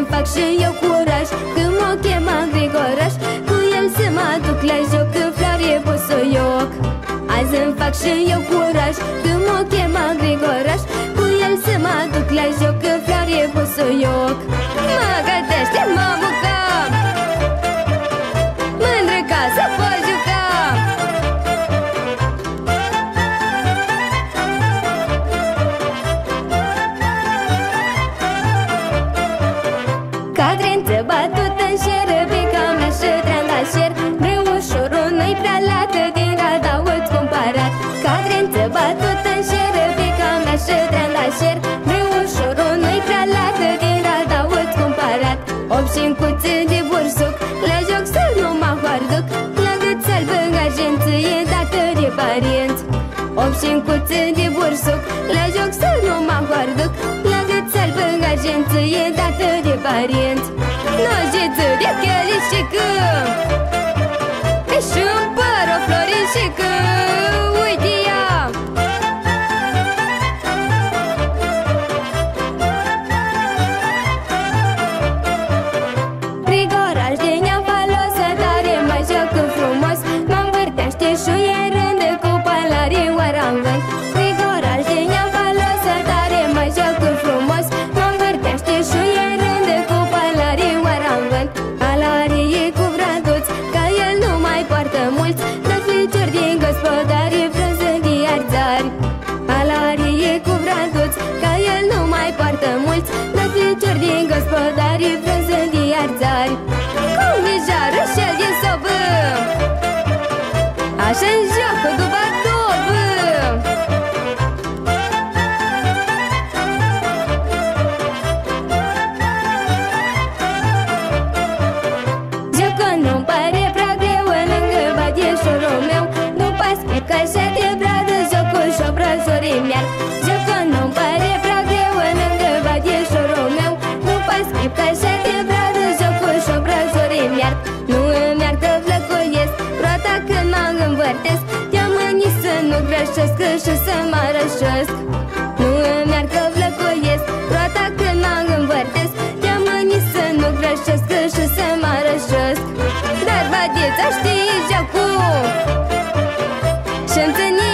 Azi îmi fac și eu curaj Când mă chema Grigoraș Cu el să mă duc la joc. Când floare busuioc Azi îmi fac și eu curaj Când mă chema Grigoraș Cu el să mă duc la joc. Când floare busuioc Mă gătește, Dată de parient Opșin cuțe de bursuc La joc să nu mă hoarduc La gât albă argenție Dată de parient Nojiță mai poartă mulți Dar fliciori din gospodarii Frânzânghi arțari Palarie cu vraduț Ca el nu mai poartă mulți Dar fliciori din gospodarii Frânzânghi îmi artă vlăcoiesc Roata când mă învârtesc. Ia mâini să nu greșesc și să mă rășesc. Nu îmi artă vlăcoiesc Roata când mă învârtesc. Ia mâini să nu greșesc și să mă rășesc. Dar badița știi și acum Și întâlnim